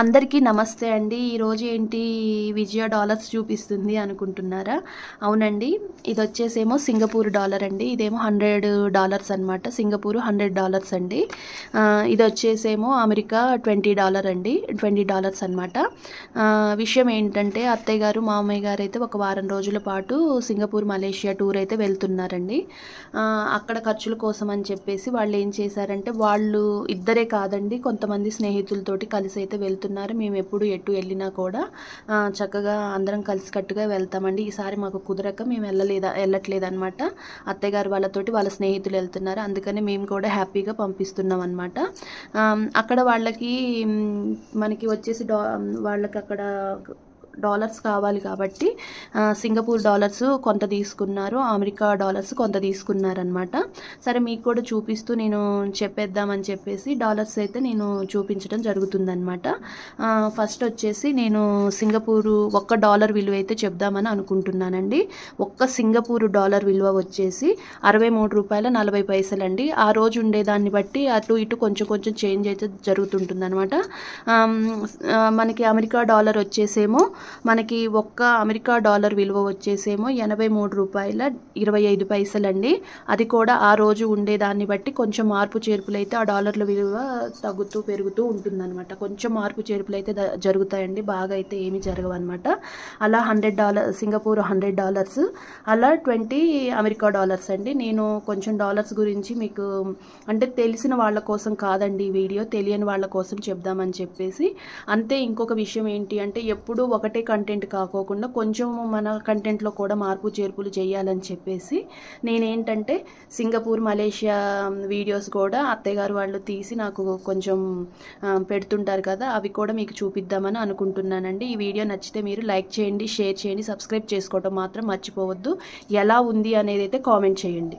అందరికీ నమస్తే అండి. ఈరోజు ఏంటి విజయ డాలర్స్ చూపిస్తుంది అనుకుంటున్నారా? అవునండి. ఇది వచ్చేసేమో సింగపూర్ డాలర్ అండి. ఇదేమో హండ్రెడ్ డాలర్స్ అనమాట సింగపూర్ హండ్రెడ్ డాలర్స్ అండి. ఇది వచ్చేసేమో అమెరికా ట్వంటీ డాలర్ అండి. ట్వంటీ డాలర్స్ అనమాట విషయం ఏంటంటే అత్తయ్య గారు మామయ్య గారు అయితే ఒక వారం రోజుల పాటు సింగపూర్ మలేషియా టూర్ అయితే వెళ్తున్నారండి. అక్కడ ఖర్చుల కోసం అని చెప్పేసి వాళ్ళు ఏం చేశారంటే వాళ్ళు ఇద్దరే కాదండి కొంతమంది స్నేహితులతోటి కలిసి అయితే వెళ్తున్నారు. మేము ఎప్పుడు ఎటు వెళ్ళినా కూడా చక్కగా అందరం కలిసికట్టుగా వెళ్తామండి. ఈసారి మాకు కుదరక మేము వెళ్ళలేదా వెళ్ళట్లేదు అనమాట అత్తయ్య గారు వాళ్ళతోటి వాళ్ళ స్నేహితులు వెళ్తున్నారు. అందుకని మేము కూడా హ్యాపీగా పంపిస్తున్నాం అనమాట అక్కడ వాళ్ళకి మనకి వచ్చేసి డా వాళ్ళకి అక్కడ డాలర్స్ కావాలి కాబట్టి సింగపూర్ డాలర్స్ కొంత తీసుకున్నారు అమెరికా డాలర్స్ కొంత తీసుకున్నారనమాట సరే మీకు కూడా చూపిస్తూ నేను చెప్పేద్దామని చెప్పేసి డాలర్స్ అయితే నేను చూపించడం జరుగుతుందనమాట ఫస్ట్ వచ్చేసి నేను సింగపూరు ఒక్క డాలర్ విలువ అయితే చెప్దామని అనుకుంటున్నానండి. ఒక్క సింగపూరు డాలర్ విలువ వచ్చేసి అరవై మూడు రూపాయల నలభై పైసలండి. ఆ రోజు ఉండేదాన్ని బట్టి అటు ఇటు కొంచెం కొంచెం చేంజ్ అయితే జరుగుతుంటుందన్నమాట. మనకి అమెరికా డాలర్ వచ్చేసేమో మనకి ఒక్క అమెరికా డాలర్ విలువ వచ్చేసేమో ఎనభై మూడు రూపాయల ఇరవై ఐదు పైసలండి. అది కూడా ఆ రోజు ఉండేదాన్ని బట్టి కొంచెం మార్పు చేర్పులు అయితే ఆ డాలర్ల విలువ తగ్గుతూ పెరుగుతూ ఉంటుందన్నమాట. కొంచెం మార్పు చేర్పులు అయితే జరుగుతాయండి. బాగా అయితే ఏమీ జరగవన్నమాట. అలా hundred dollar Singapore hundred dollars అలా ట్వంటీ అమెరికా డాలర్స్ అండి. నేను కొంచెం డాలర్స్ గురించి మీకు అంటే తెలిసిన వాళ్ళ కోసం కాదండి ఈ వీడియో. తెలియని వాళ్ళ కోసం చెప్దామని చెప్పేసి. అంతే ఇంకొక విషయం ఏంటి అంటే ఎప్పుడూ ఒకటి కంటెంట్ కాకోకుండా కొంచెం మన కంటెంట్లో కూడా మార్పు చేర్పులు చేయాలని చెప్పేసి నేనేంటంటే సింగపూర్ మలేషియా వీడియోస్ కూడా అత్తయ్యగారు వాళ్ళు తీసి నాకు కొంచెం పెడుతుంటారు కదా అవి కూడా మీకు చూపిద్దామని అనుకుంటున్నానండి. ఈ వీడియో నచ్చితే మీరు లైక్ చేయండి షేర్ చేయండి సబ్స్క్రైబ్ చేసుకోవటం మాత్రం మర్చిపోవద్దు. ఎలా ఉంది అనేది అయితే కామెంట్ చేయండి.